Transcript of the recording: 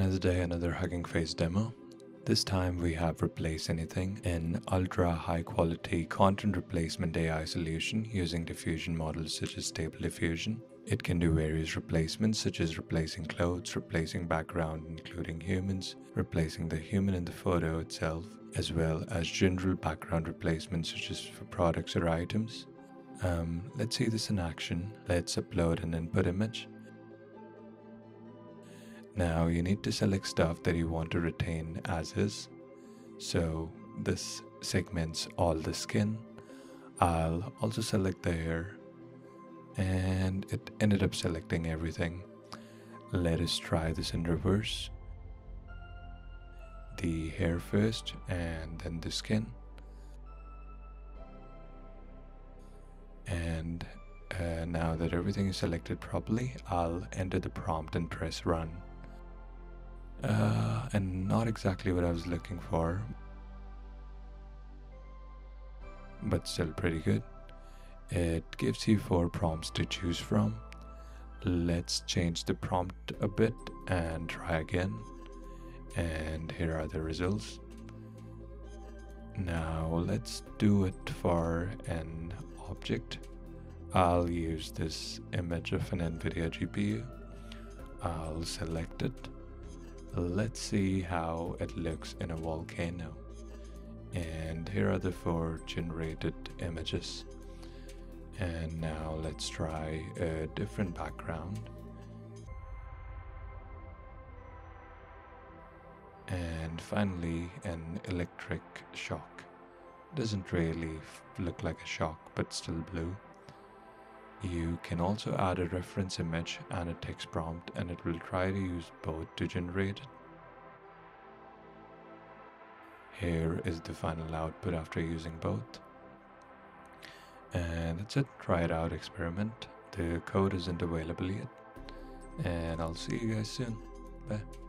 Another day, another Hugging Face demo. This time we have Replace Anything, an ultra high quality content replacement AI solution using diffusion models such as Stable Diffusion. It can do various replacements such as replacing clothes, replacing background including humans, replacing the human in the photo itself, as well as general background replacements such as for products or items. Um, let's see this in action. Let's upload an input image. Now you need to select stuff that you want to retain as is. So this segments all the skin. I'll also select the hair and it ended up selecting everything. Let us try this in reverse. The hair first and then the skin. And uh, now that everything is selected properly, I'll enter the prompt and press run. Uh, and not exactly what I was looking for, but still pretty good. It gives you four prompts to choose from. Let's change the prompt a bit and try again. And here are the results. Now let's do it for an object. I'll use this image of an NVIDIA GPU. I'll select it Let's see how it looks in a volcano. And here are the four generated images. And now let's try a different background. And finally, an electric shock. Doesn't really look like a shock, but still blue. You can also add a reference image and a text prompt and it will try to use both to generate it. Here is the final output after using both. And that's it, try it out, experiment. The code isn't available yet. And I'll see you guys soon. Bye.